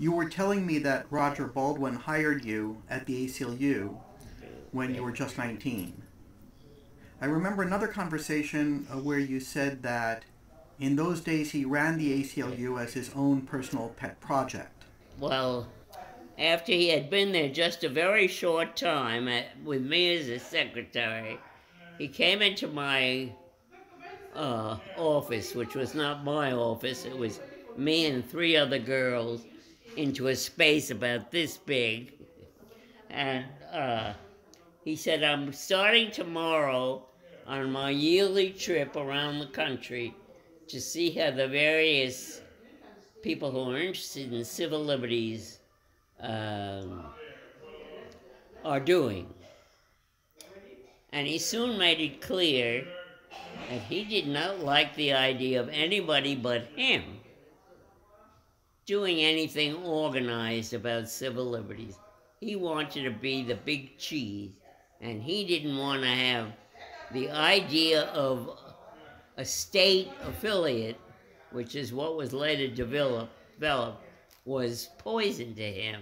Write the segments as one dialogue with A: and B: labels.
A: You were telling me that Roger Baldwin hired you at the ACLU when you were just 19. I remember another conversation uh, where you said that in those days he ran the ACLU as his own personal pet project.
B: Well, after he had been there just a very short time at, with me as his secretary, he came into my uh, office, which was not my office, it was me and three other girls into a space about this big. And uh, he said, I'm starting tomorrow on my yearly trip around the country to see how the various people who are interested in civil liberties um, are doing. And he soon made it clear that he did not like the idea of anybody but him doing anything organized about civil liberties. He wanted to be the big cheese, and he didn't want to have the idea of a state affiliate, which is what was later developed, was poison to him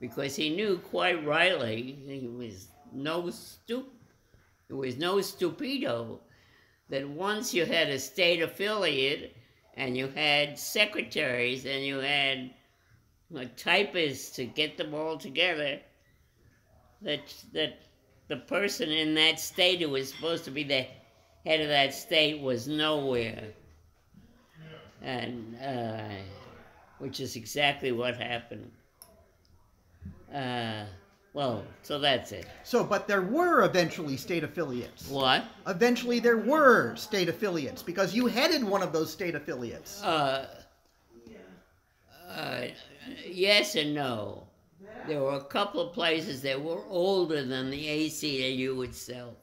B: because he knew quite rightly he was no stup there was no stupido that once you had a state affiliate and you had secretaries and you had typists to get them all together, that that the person in that state who was supposed to be the head of that state was nowhere, and uh, which is exactly what happened. Uh, well, so that's it.
A: So, but there were eventually state affiliates.
B: What?
A: Eventually, there were state affiliates because you headed one of those state affiliates.
B: Uh, uh, yes and no. There were a couple of places that were older than the ACLU itself.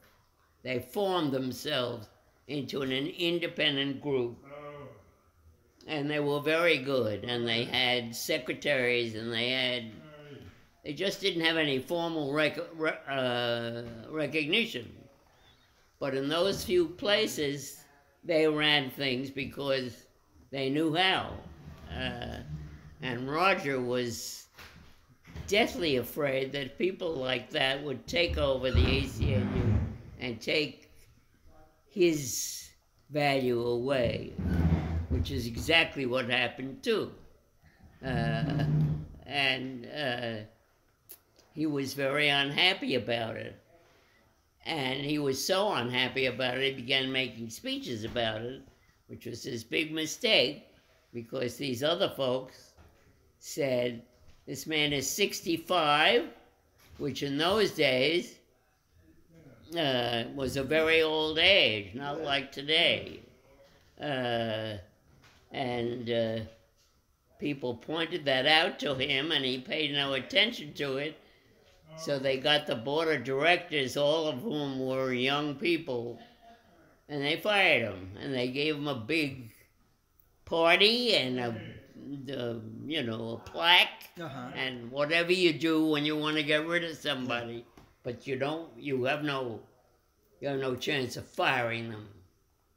B: They formed themselves into an independent group. And they were very good, and they had secretaries, and they had they just didn't have any formal rec uh, recognition. But in those few places, they ran things because they knew how. Uh, and Roger was deathly afraid that people like that would take over the ACLU and take his value away, which is exactly what happened too. Uh, and uh, he was very unhappy about it. And he was so unhappy about it, he began making speeches about it, which was his big mistake because these other folks said, This man is 65, which in those days uh, was a very old age, not like today. Uh, and uh, people pointed that out to him, and he paid no attention to it so they got the board of directors, all of whom were young people, and they fired him. And they gave him a big party and a, the, you know, a plaque uh-huh. and whatever you do when you want to get rid of somebody. But you don't, you have no, you have no chance of firing them.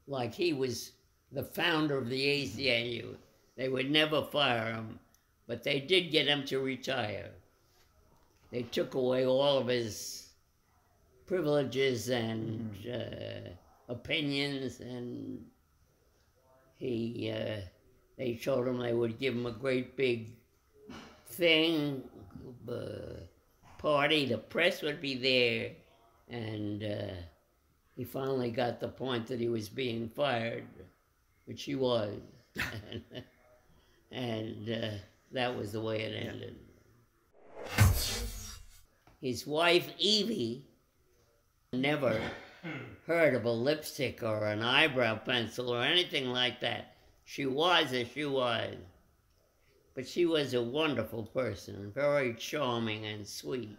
B: Like he was the founder of the ACLU. They would never fire him, but they did get him to retire they took away all of his privileges and mm-hmm. uh, opinions, and he uh, they told him they would give him a great big thing, uh, party. The press would be there, and uh, he finally got the point that he was being fired, which he was, and uh, that was the way it ended his wife Evie never heard of a lipstick or an eyebrow pencil or anything like that. She was as she was. But she was a wonderful person, very charming and sweet.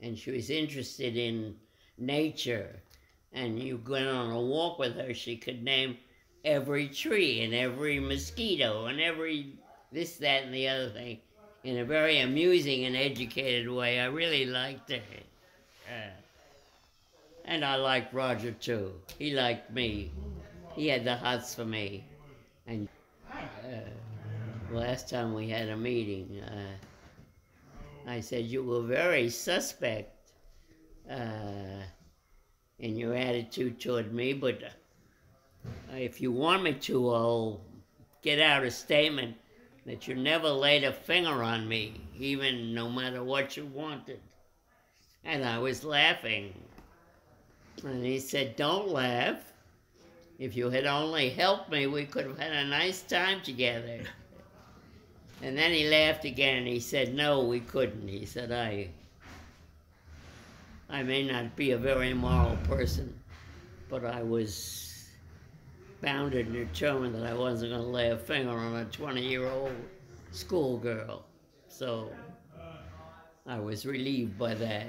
B: And she was interested in nature. And you went on a walk with her, she could name every tree and every mosquito and every this, that, and the other thing in a very amusing and educated way. I really liked it. Uh, and I liked Roger too. He liked me. He had the hots for me. And uh, last time we had a meeting, uh, I said you were very suspect uh, in your attitude toward me, but uh, if you want me to, I'll get out a statement that you never laid a finger on me, even no matter what you wanted. And I was laughing. And he said, Don't laugh. If you had only helped me, we could have had a nice time together. And then he laughed again. He said, No, we couldn't. He said, I, I may not be a very moral person, but I was bounded and determined that I wasn't going to lay a finger on a 20 year old schoolgirl. So I was relieved by that.